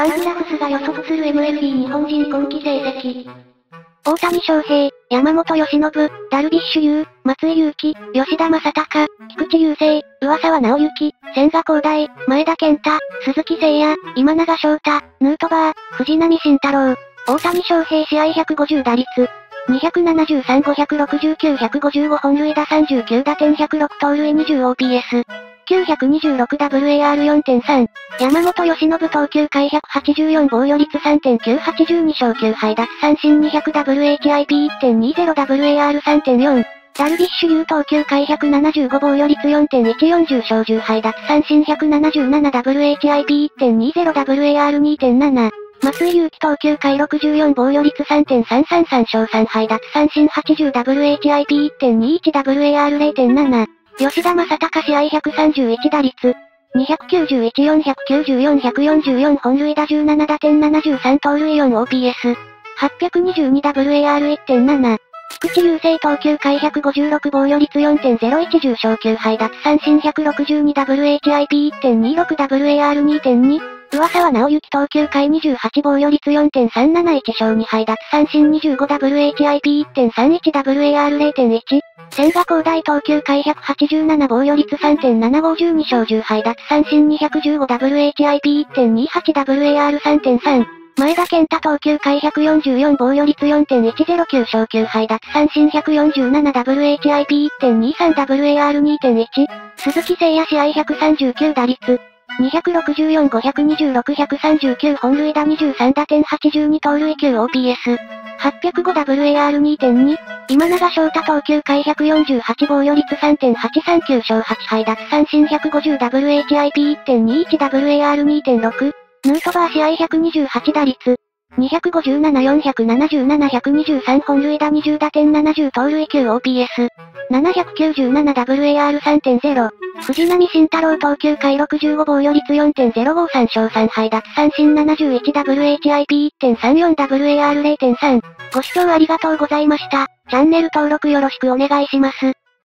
ファングラフスが予測する MLB 日本人今季成績。大谷翔平、山本由伸、ダルビッシュ有、松井裕樹、吉田正尚、菊池雄星、上沢直之、千賀滉大、前田健太、鈴木誠也、今永翔太、ヌートバー、藤浪晋太郎。大谷翔平試合150打率。273、569、155本塁打39打点106盗塁 20OPS。926WAR4.3。山本由伸投球回184防御率3.982勝9敗奪三振 200WHIP1.20WAR3.4。ダルビッシュ有投球回175防御率4.140勝10敗奪三振 177WHIP1.20WAR2.7。松井裕樹投球回64防御率3.333勝3敗奪三振 80WHIP1.21WAR0.7。吉田正隆試合131打率。291、494、144本塁打17打点73盗塁 4OPS。822WAR1.7。菊池雄星投球回156防御率4.01 10勝9敗奪三振 162WHIP1.26WAR2.2。上沢直之投球回28防御率4.371勝2敗奪三振 25WHIP1.31WAR0.1。千賀滉大投球回187防御率3.752勝10敗奪三振 215WHIP1.28WAR3.3。前田健太投球回144防御率4.109勝9敗奪三振 147WHIP1.23WAR2.1。鈴木誠也試合139打率。264、526、139本塁打23打点82盗塁 9OPS。805WAR2.2。今永翔太投球回148防御率3.839勝8敗奪三振 150WHIP1.21WAR2.6。ヌートバー試合128打率。257、477、123本塁打20打点70盗塁 9OPS。797WAR3.0。藤波慎太郎投球回65防御率4.053勝3敗奪三振 71WHIP1.34WAR0.3。ご視聴ありがとうございました。チャンネル登録よろしくお願いします。